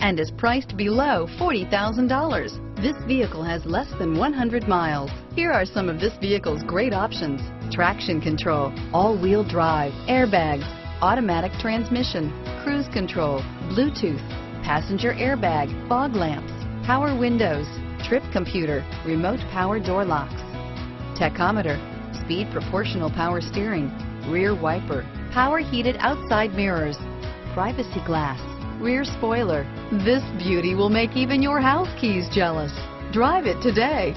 and is priced below $40,000. This vehicle has less than 100 miles. Here are some of this vehicle's great options. Traction control, all-wheel drive, airbags, automatic transmission, cruise control, Bluetooth, passenger airbag, fog lamps, power windows, trip computer, remote power door locks, tachometer, speed proportional power steering, rear wiper, power heated outside mirrors, privacy glass, rear spoiler. This beauty will make even your house keys jealous. Drive it today.